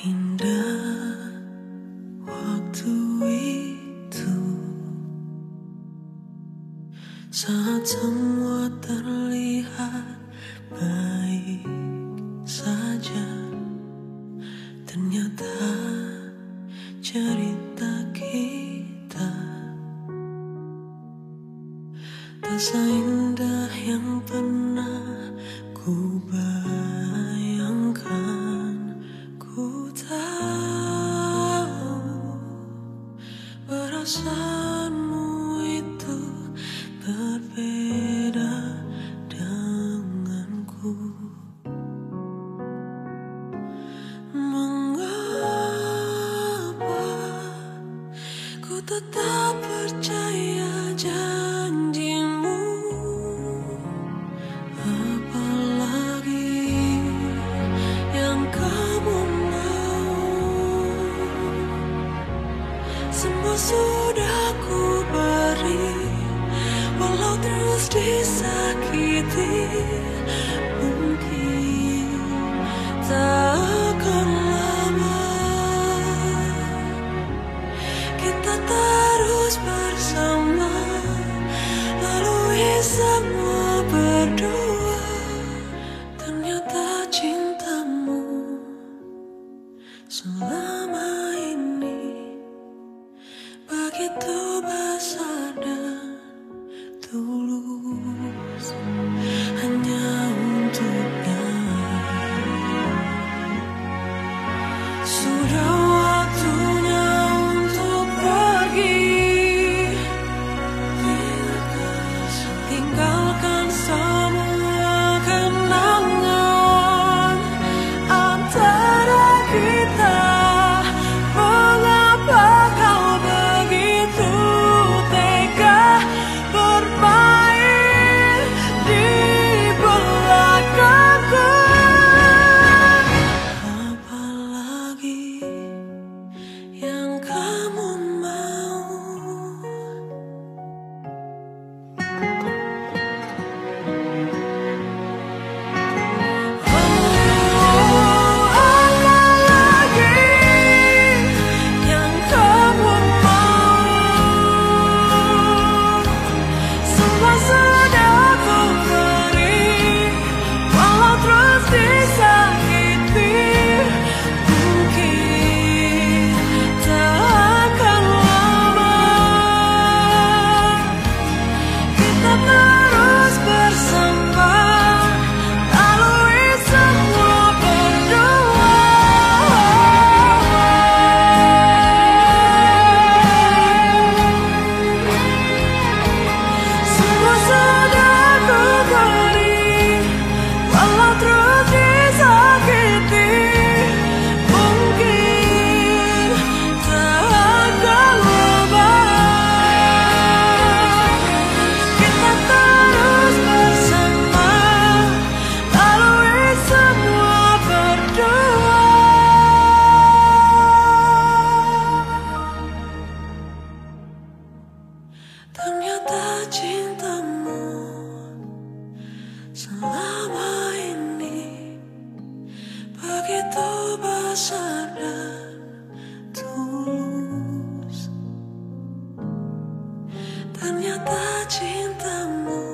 indah waktu itu. Saat semua terlihat baik saja ternyata cerita kita tak saing So. semua sudah ku beri Walau terus disakiti. Mungkin tak akan lama Kita terus bersama lalu semua berdua out. Ternyata cintamu selama ini begitu besar dan tulus. Ternyata cintamu